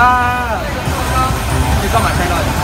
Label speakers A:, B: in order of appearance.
A: 啊！这个你干嘛知道的。